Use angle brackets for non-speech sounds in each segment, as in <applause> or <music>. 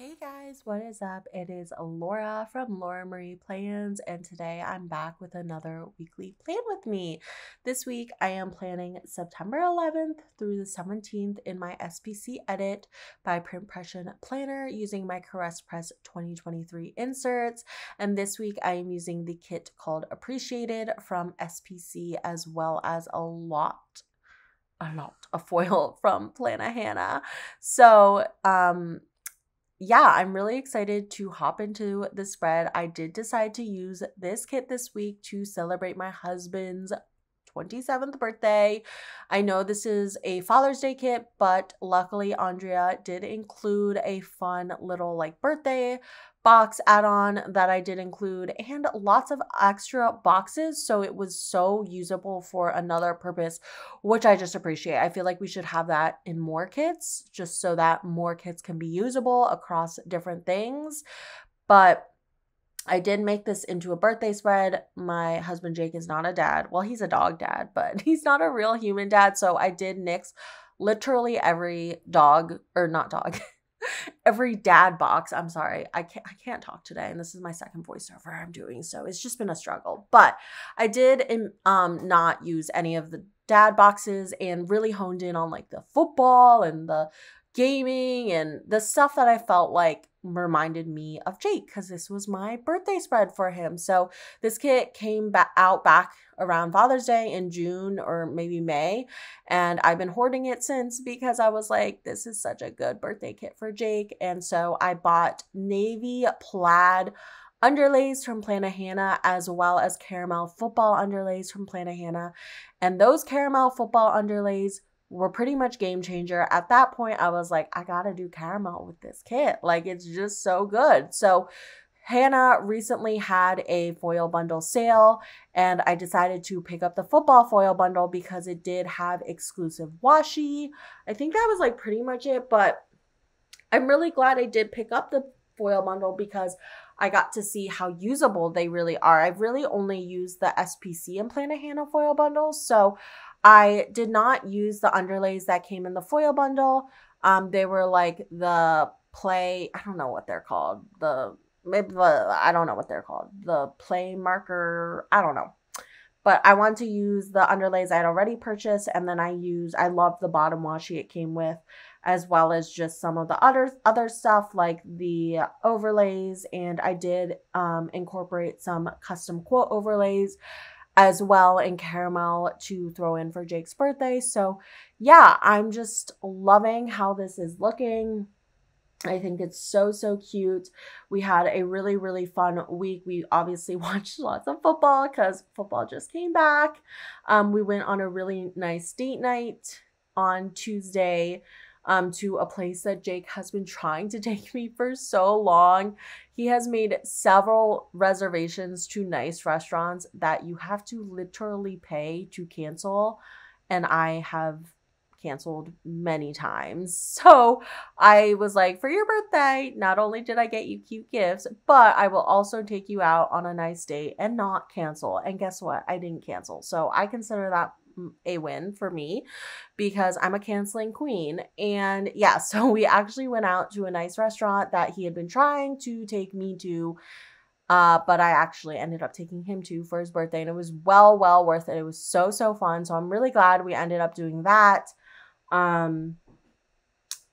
Hey guys, what is up? It is Laura from Laura Marie Plans, and today I'm back with another weekly plan with me. This week I am planning September 11th through the 17th in my SPC edit by Printpression Planner using my Caress Press 2023 inserts. And this week I am using the kit called Appreciated from SPC as well as a lot a lot of foil <laughs> from Plannahannah. So, um, yeah, I'm really excited to hop into the spread. I did decide to use this kit this week to celebrate my husband's 27th birthday. I know this is a Father's Day kit, but luckily Andrea did include a fun little like birthday box add-on that I did include and lots of extra boxes so it was so usable for another purpose which I just appreciate. I feel like we should have that in more kits just so that more kits can be usable across different things. But I did make this into a birthday spread. My husband Jake is not a dad. Well, he's a dog dad, <laughs> but he's not a real human dad, so I did nix literally every dog or not dog <laughs> every dad box. I'm sorry, I can't I can't talk today, and this is my second voiceover I'm doing, so it's just been a struggle. But I did um not use any of the dad boxes and really honed in on like the football and the gaming and the stuff that I felt like reminded me of Jake because this was my birthday spread for him. So this kit came back out back around Father's Day in June or maybe May, and I've been hoarding it since because I was like, this is such a good birthday kit for Jake, and so I bought navy plaid underlays from Plannahannah as well as caramel football underlays from Plannahannah, and those caramel football underlays were pretty much game changer. At that point, I was like, I gotta do caramel with this kit. Like it's just so good. So Hannah recently had a foil bundle sale, and I decided to pick up the football foil bundle because it did have exclusive washi. I think that was like pretty much it, but I'm really glad I did pick up the foil bundle because I got to see how usable they really are. I've really only used the SPC and Plannahannah foil bundles, so I did not use the underlays that came in the foil bundle. Um, they were like the play, I don't know what they're called. The maybe I don't know what they're called. The play marker, I don't know. But I want to use the underlays I had already purchased, and then I use I love the bottom washi it came with, as well as just some of the other other stuff like the overlays, and I did um, incorporate some custom quote overlays as well in caramel to throw in for Jake's birthday. So, yeah, I'm just loving how this is looking. I think it's so, so cute. We had a really, really fun week. We obviously <laughs> watched lots of football because football just came back. Um, we went on a really nice date night on Tuesday um, to a place that Jake has been trying to <laughs> take me for so long. He has made several reservations to nice restaurants that you have to literally pay to cancel. And I have canceled many times. <laughs> So I was like, for your birthday, not only did I get you cute gifts, but I will also take you out on a nice date and not cancel. And guess what? I didn't cancel. So I consider that a win for me because I'm a canceling queen. And <laughs> yeah, so we actually went out to a nice restaurant that he had been trying to take me to. Uh, but I actually ended up taking him to for his birthday, and it was well, well worth it. It was so, so fun. So I'm really glad we ended up doing that. Um,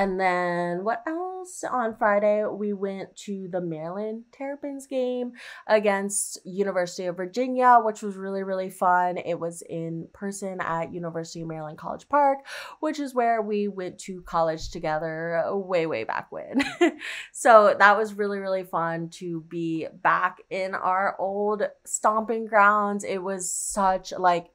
and then what else? On Friday, we went to the Maryland Terrapins game against University of Virginia, which was really, really fun. It was in person at University of Maryland College Park, which is where we went to college together way, way back when. <laughs> so that was really, really fun to be back in our old stomping grounds. It was such like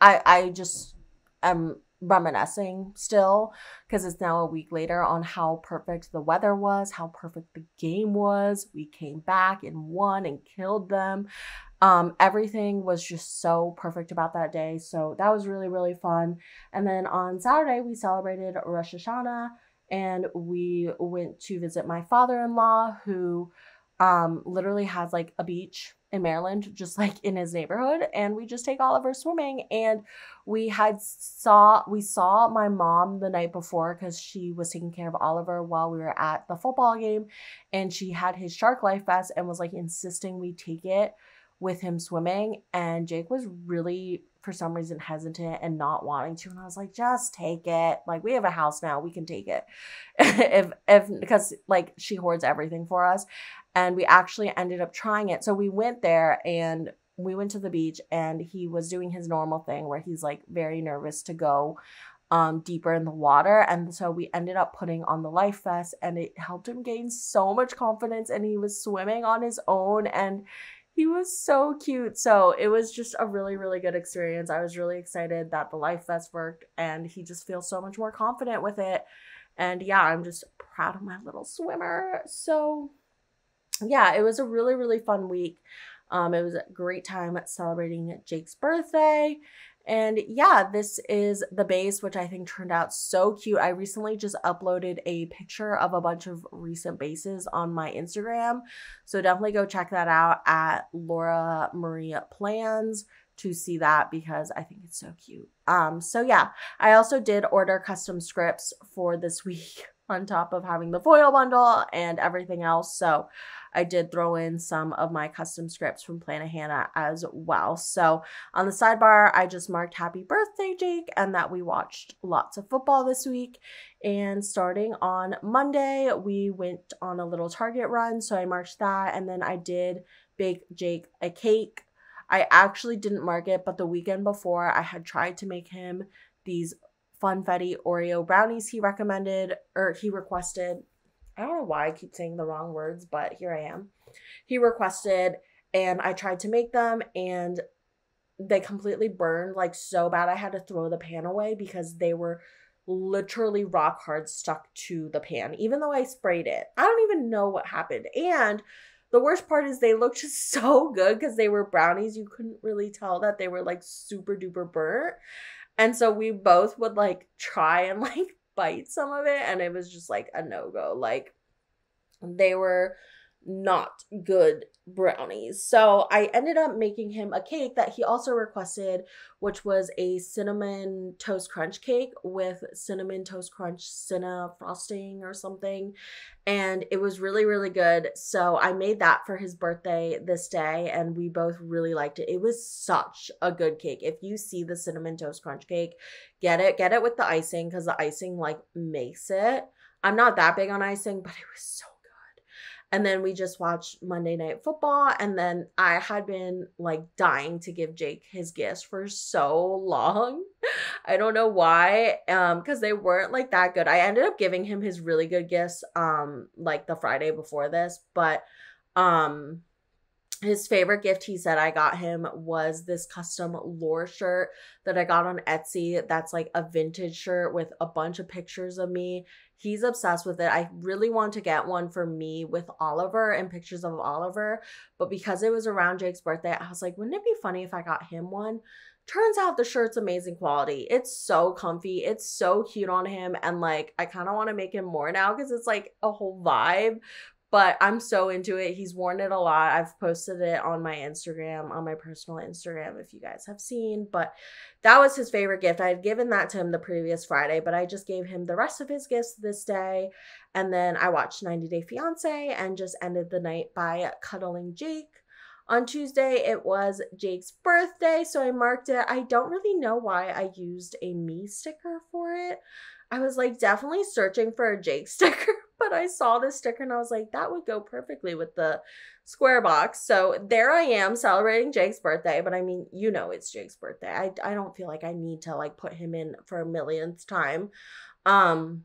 I I just am reminiscing still because it's now a week later on how perfect the weather was, how perfect the game was. We came back and won and killed them. Um, everything was just so perfect about that day. So that was really, really fun. And then on Saturday, we celebrated Rosh Hashanah and we went to visit my father in law who um literally has like a beach in Maryland, just like in his neighborhood, and we just take Oliver swimming. And we had saw we saw my mom the night before because she was taking care of Oliver while we were at the football game, and she had his shark life vest and was like insisting we take it with him swimming. And Jake was really for some reason hesitant and not wanting to and I was like just take it like we have a house now we can take it <laughs> if if because like she hoards everything for us and we actually ended up trying it so we went there and we went to the beach and he was doing his normal thing where he's like very nervous to go um, deeper in the water. And so we ended up putting on the life vest and it helped him gain so much confidence. And he was swimming on his own and he was so cute. So it was just a really, really good experience. I was really excited that the life vest worked and he just feels so much more confident with it. And yeah, I'm just proud of my little swimmer. So yeah, it was a really, really fun week. Um, it was a great time celebrating Jake's birthday. And yeah, this is the base, which I think turned out so cute. I recently just uploaded a picture of a bunch of recent bases on my Instagram. So definitely go check that out at Laura Marie Plans to see that because I think it's so cute. Um, so yeah, I also did order custom scripts for this <laughs> week on top of having the foil bundle and everything else. So I did throw in some of my custom scripts from Plannahannah as well. So on the sidebar, I just marked happy birthday, Jake, and that we watched lots of football this week. And starting on Monday, we went on a little Target run. So I marked that. And then I did bake Jake a cake. I actually didn't mark it, but the weekend before, I had tried to make him these Funfetti Oreo brownies he recommended or he requested. I don't know why I keep saying the wrong words, but here I am. He requested and I tried to make them and they completely burned like so bad I had to throw the pan away because they were literally rock hard stuck to the pan even though I sprayed it. I don't even know what happened. And the worst part is they looked just <laughs> so good because they were brownies. You couldn't really tell that they were like super duper burnt. And so we both would like try and <laughs> like bite some of it and it was just like a no-go. Like they were not good brownies. So I ended up making him a cake that he also requested, which was a cinnamon toast crunch cake with cinnamon toast crunch cinna frosting or something. And it was really, really good. So I made that for his birthday this day, and we both really liked it. It was such a good cake. If you see the cinnamon toast crunch cake, get it. Get it with the icing because the icing like makes it. I'm not that big on icing, but it was so and then we just watched Monday Night Football. And then I had been like dying to give Jake his gifts for so long. <laughs> I don't know why. Um, because they weren't like that good. I ended up giving him his really good gifts um like the Friday before this, but um his favorite gift he said I got him was this custom lore shirt that I got on Etsy. That's like a vintage shirt with a bunch of pictures of me. He's obsessed with it. I really want to get one for me with Oliver and pictures of Oliver, but because it was around Jake's birthday, I was like, wouldn't it be funny if I got him one? Turns out the shirt's amazing quality. It's so comfy. It's so cute on him. And like, I kind of want to make him more now because it's like a whole vibe but I'm so into it. He's worn it a lot. I've posted it on my Instagram, on my personal Instagram, if you guys have seen. But that was his favorite gift. I had given that to him the previous Friday, but I just gave him the rest of his gifts this day. And then I watched 90 Day Fiance and just ended the night by cuddling Jake. On Tuesday, it was Jake's birthday, so I marked it. I don't really know why I used a me sticker for it. I was like definitely searching for a Jake <laughs> sticker but I saw this sticker and I was like, that would go perfectly with the square box. So there I am celebrating Jake's birthday, but I mean, you know, it's Jake's birthday. I, I don't feel like I need to like put him in for a millionth time. Um,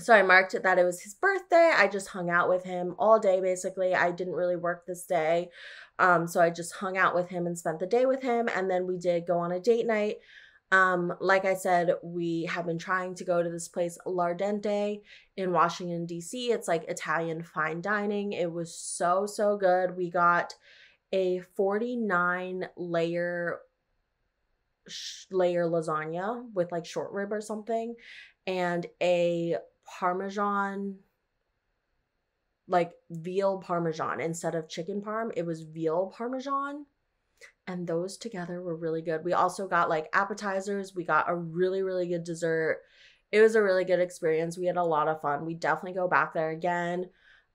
so I marked it that it was his birthday. I just hung out with him all day basically. I didn't really work this day. Um, so I just hung out with him and spent the day with him. And then we did go on a date night um, like I said, we have been trying to go to this place, L'Ardente, in Washington, D.C. It's like Italian fine dining. It was so, so good. We got a 49 layer layer lasagna with like short rib or something and a parmesan like veal parmesan instead of chicken parm. It was veal parmesan. And those together were really good. We also got like appetizers. We got a really, really good dessert. It was a really good experience. We had a lot of fun. We definitely go back there again.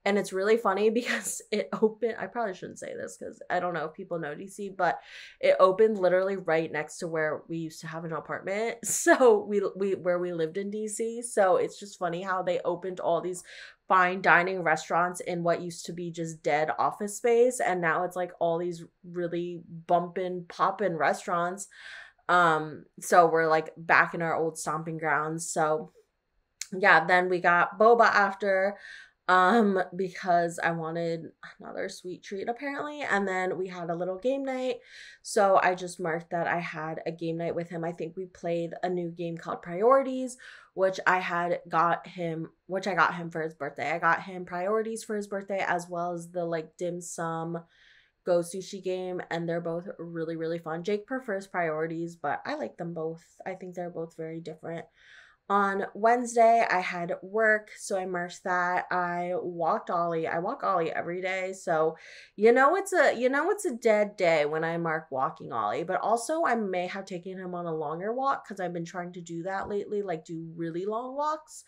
And it's really funny <laughs> because it opened. I probably shouldn't say this because I don't know if people know DC, but it opened literally right next to where we used to have an apartment. <laughs> So we we where we lived in DC. So it's just funny how they opened all these fine dining restaurants in what used to be just dead office space, and now it's like all these really bumping, popping restaurants. Um, so we're like back in our old stomping grounds. So yeah, then we got boba after um because I wanted another sweet treat apparently and then we had a little game night so I just marked that I had a game night with him. I think we played a new game called priorities which I had got him which I got him for his birthday. I got him priorities for his birthday as well as the like dim sum go sushi game and they're both really really fun. Jake prefers priorities but I like them both. I think they're both very different on Wednesday, I had work, so I marked that. I walked Ollie. I walk Ollie every day, so you know it's a you know it's a dead day when I mark walking Ollie. But also, I may have taken him on a longer walk because I've been trying to do that lately, like do really long walks.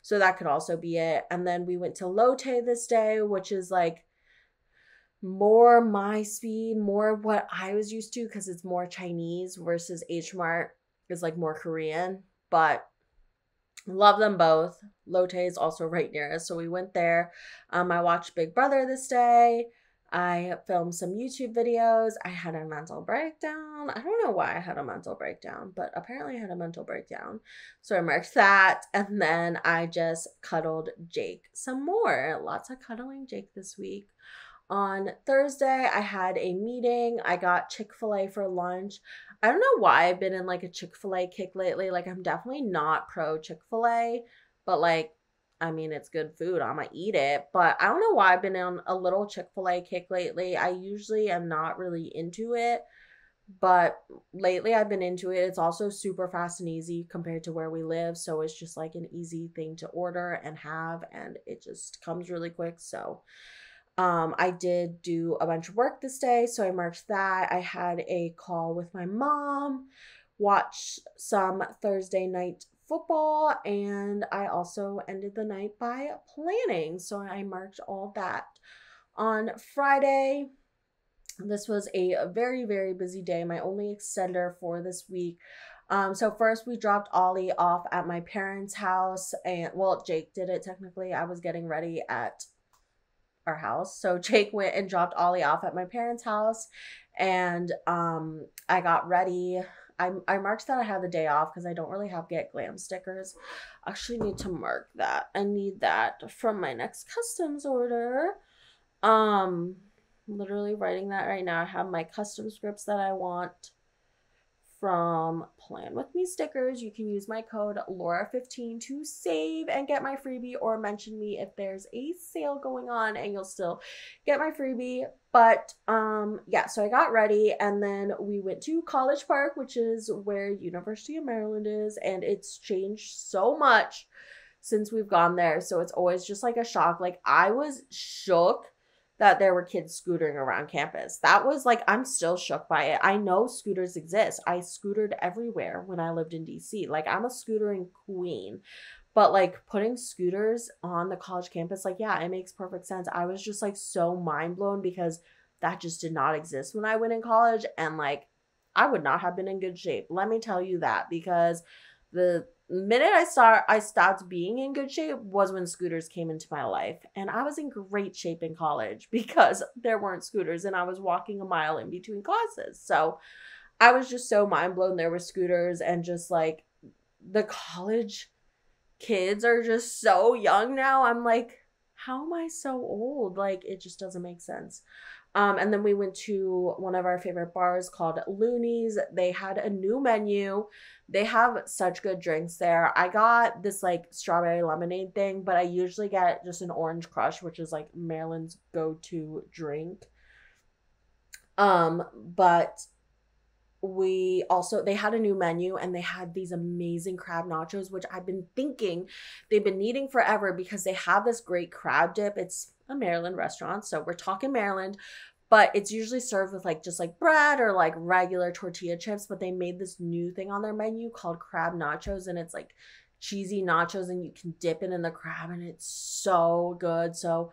So that could also be it. And then we went to Lotte this day, which is like more my speed, more what I was used to because it's more Chinese versus H Mart is like more Korean. But Love them both. Lotte is also right near us, so we went there. Um, I watched Big Brother this day. I filmed some YouTube videos. I had a mental breakdown. I don't know why I had a mental breakdown, but apparently I had a mental breakdown. So I marked that. And then I just cuddled Jake some more. Lots of cuddling Jake this week. On Thursday, I had a meeting. I got Chick fil A for lunch. I don't know why I've been in like a Chick fil A kick lately. Like, I'm definitely not pro Chick fil A, but like, I mean, it's good food. I'm gonna eat it. But I don't know why I've been on a little Chick fil A kick lately. I usually am not really into it, but lately I've been into it. It's also super fast and easy compared to where we live. So it's just like an easy thing to order and have, and it just comes really quick. So, um, I did do a bunch of work this day, so I marked that. I had a call with my mom, watched some Thursday night football, and I also ended the night by planning. So I marked all that. On Friday, this was a very, very busy day, my only extender for this week. Um, so first we dropped Ollie off at my parents' house, and well, Jake did it technically. I was getting ready at our house. So <laughs> Jake went and dropped Ollie off at my parents' house and um I got ready. I, I marked that I had the day off because I don't really have get glam stickers. I actually need to mark that. I need that from my next customs order. Um literally writing that right now. I have my custom scripts that I want from Plan With Me stickers. You can use my code Laura15 to save and get my freebie or mention me if there's a sale going on and you'll still get my freebie. But um yeah, so I got ready and then we went to College Park, which is where University of Maryland is, and it's changed so much since we've gone there. So it's always just like a shock. Like I was shook that there were kids scootering around campus. That was like, I'm still shook by it. I know scooters exist. I scootered everywhere when I lived in DC. Like, I'm a scootering queen. But like putting scooters on the college campus, like, yeah, it makes perfect sense. I was just like so mind blown because that just did not exist when I went in college. And like, I would not have been in good shape. Let me tell you that because the minute I start I stopped being in good shape was when scooters came into my life. And I was in great shape in college <laughs> because there weren't scooters and I was walking a mile in between classes. So I was just so mind blown there were scooters and just like the college kids are just so young now. I'm like, how am I so old? Like it just doesn't make sense. Um, and then we went to one of our favorite bars called Looney's. They had a new menu. They have such good drinks there. I got this like strawberry lemonade thing, but I usually get just an orange crush, which is like Maryland's go-to drink. Um, but we also they had a new menu and they had these amazing crab nachos which i've been thinking they've been needing forever because they have this great crab dip it's a maryland restaurant so we're talking maryland but it's usually served with like just like bread or like regular tortilla chips but they made this new thing on their menu called crab nachos and it's like cheesy nachos and you can dip it in the crab and it's so good so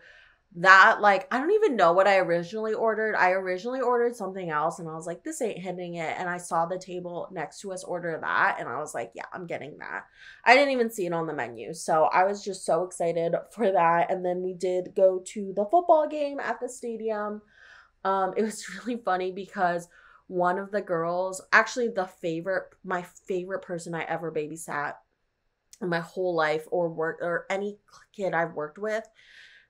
that like I don't even know what I originally ordered. I originally ordered something else and I was like this ain't hitting it and I saw the table next to us order that and I was like yeah, I'm getting that. I didn't even see it on the menu. So I was just so excited <laughs> for that and then we did go to the football game at the stadium. Um it was <laughs> really funny because one of the girls, actually the favorite my favorite person I ever babysat in my whole life or work or any kid I've worked with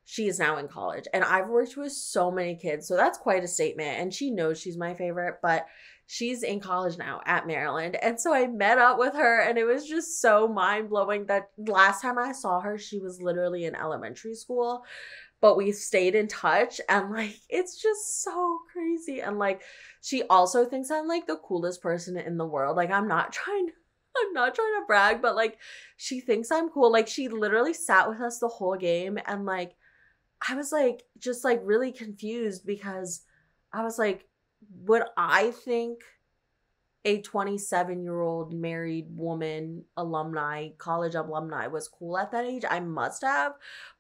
she is now in college and i've worked with so many kids so that's quite a statement and she knows she's my favorite but she's in college now at maryland and so i met up with her and it was just so mind-blowing that last time i saw her she was literally in elementary school but we stayed in touch and like it's just so crazy and like she also thinks i'm like the coolest person in the world like i'm not trying to <laughs> I'm not trying to brag, but like she thinks I'm cool. Like she literally sat with us the whole game and like I was like, just like really confused because I was like, would I think a 27 year old married woman alumni college alumni was cool at that age? I must have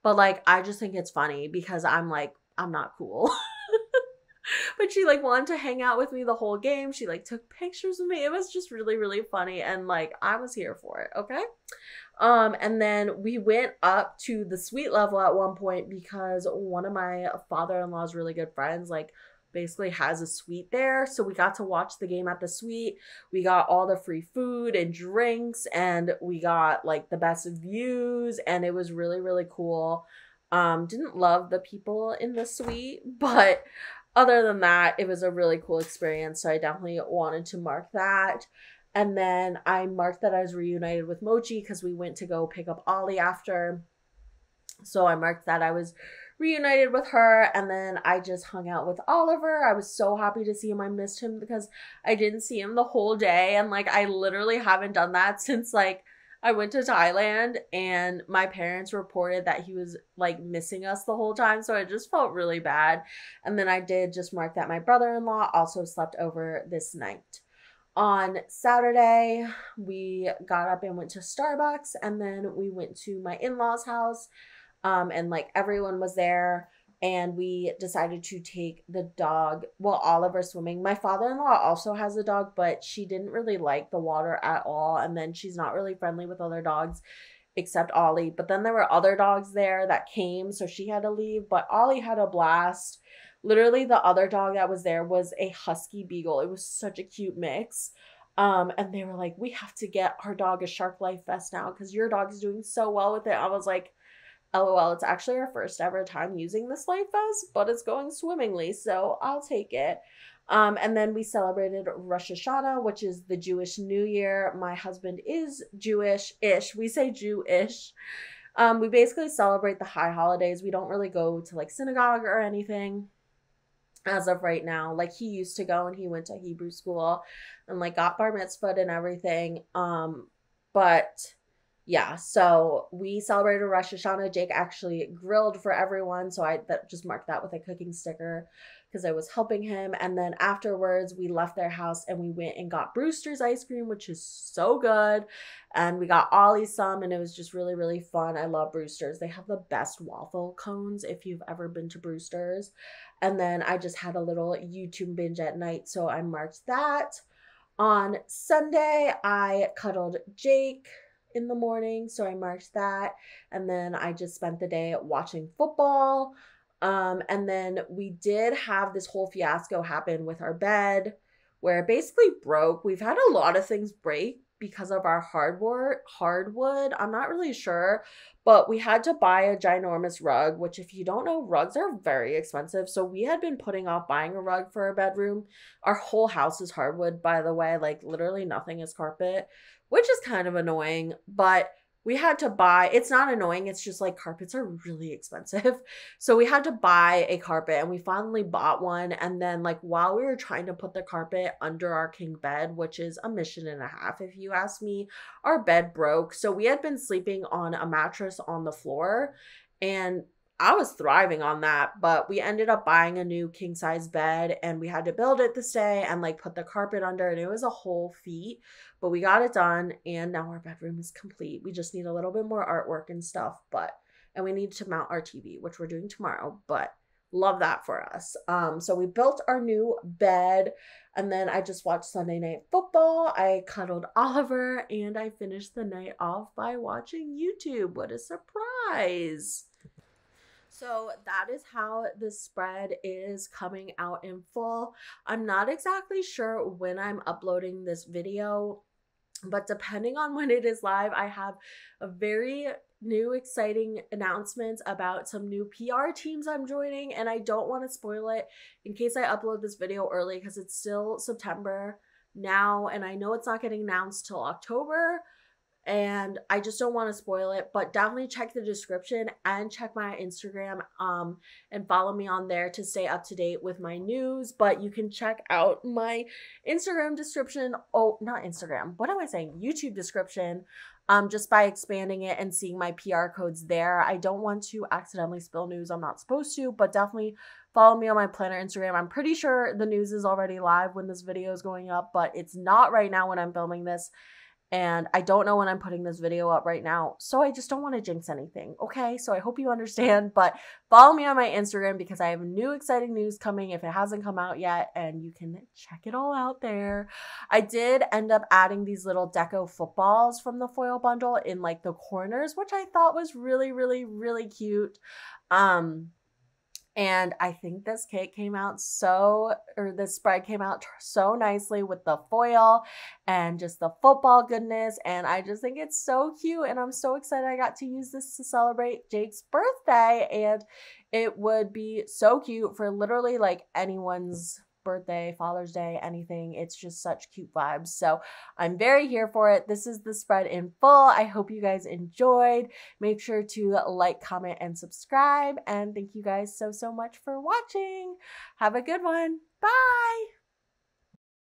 but like i just think it's funny because i'm like i'm not cool <laughs> <laughs> but she like wanted to hang out with me the whole game she like took pictures with me it was just really really funny and like i was here for it okay um, and then we went up to the suite level at one point because one of my father-in-law's really good friends, like, basically has a suite there. So we got to watch the game at the suite. We got all the free food and drinks, and we got like the best views, and it was really, really cool. Um, didn't love the people in the suite, <laughs> but other than that, it was a really cool experience. So I definitely wanted to mark that. And then I marked that I was reunited with Mochi because we went to go pick up Ollie after. So I marked that I was reunited with her. And then I just hung out with Oliver. I was so happy to see him. I missed him because I didn't see him the whole day. And like, I literally haven't done that <laughs> since like I went to Thailand and my parents reported that he was like missing us the whole time. So I just felt really bad. And then I did just mark that my brother in law also slept over this night on Saturday, we got up and went to Starbucks, and then we went to my in law's house, um, and like everyone was there. And we decided to take the dog, well, Oliver swimming. My father in law also has a dog, but she didn't really like the water at all. And then she's not really friendly with other dogs except Ollie. But then there were other dogs there that came, so she had to leave. But Ollie had a blast. Literally, the other dog that was there was a husky beagle. It was such a cute mix. Um, and they were like, we have to get our dog a shark life vest now because your dog is doing so well with it. I was like, lol, it's actually our first ever time using this life vest, but it's going swimmingly, so I'll take it. Um, and then we celebrated Rosh Hashanah, which is the Jewish New Year. My husband is Jewish ish. We say Jewish. Um, we basically celebrate the high holidays. We don't really go to like synagogue or anything as of right now. Like he used to go and he went to Hebrew school and like got bar mitzvah and everything. Um, but yeah, so we celebrated Rosh Hashanah. Jake actually grilled for everyone, so I that just marked that with a cooking sticker because I was helping him. And then afterwards, we left their house and we went and got Brewster's ice cream, which is so good. And we got Ollie some, and it was just really, really fun. I love Brewster's. They have the best waffle cones if you've ever been to Brewster's. And then I just had a little YouTube binge at night, so I marked that. On Sunday, I cuddled Jake in the morning, so I marked that. And then I just spent the day watching football. Um, and then we did have this whole fiasco happen with our bed where it basically broke. We've had a lot of things break because of our hardwood hardwood. I'm not really sure, but we had to buy a ginormous rug, which if you don't know, rugs are very expensive. So we had been putting off buying a rug for our bedroom. Our whole house is hardwood, by the way, like literally nothing is carpet which is kind of annoying. But we had to buy it's not annoying it's just like carpets are really expensive. <laughs> So we had to buy a carpet and we finally bought one and then like while we were trying to put the carpet under our king bed which is a mission and a half if you ask me our bed broke. So we had been sleeping on a mattress on the floor and I was thriving on that, but we ended up buying a new king size bed and we had to build it this day and like put the carpet under and it was a whole feat, but we got it done and now our bedroom is complete. We just need a little bit more artwork and stuff, but and we need to mount our TV, which we're doing tomorrow, but love that for us. Um so we built our new bed and then I just watched Sunday night football. I cuddled Oliver and I finished the night off by watching YouTube. What a surprise. So that is how the spread is coming out in full. I'm not exactly sure when I'm uploading this video, but depending on when it is live, I have a very new exciting announcements about some new PR teams I'm joining and I don't want to spoil it in case I upload this video early because it's still September now and I know it's not getting announced till October and I just don't want to spoil it, but definitely check the description and check my Instagram um and follow me on there to stay up to date with my news, but you can check out my Instagram description, oh, not Instagram. What am I saying? YouTube description um just by expanding it and seeing my PR codes there. I don't want to accidentally spill news I'm not supposed to, but definitely follow me on my planner Instagram. I'm pretty sure the news is already live when this video is going up, but it's not right now when I'm filming this and I don't know when I'm putting this video up right now. So I just don't want to jinx anything. Okay. So I hope you understand. But follow me on my Instagram because I have new exciting news coming if it hasn't come out yet. And you can check it all out there. I did end up adding these little deco footballs from the foil bundle in like the corners, which I thought was really, really, really cute. Um, and I think this cake came out so, or this spread came out so nicely with the foil and just the football goodness. And I just think it's so cute. And I'm so excited I got to use this to celebrate Jake's birthday. And it would be so cute for literally like anyone's birthday, Father's Day, anything. It's just such cute vibes. So I'm very here for it. This is the spread in full. I hope you guys enjoyed. Make sure to like, comment, and subscribe. And thank you guys so, so much for watching. Have a good one. Bye.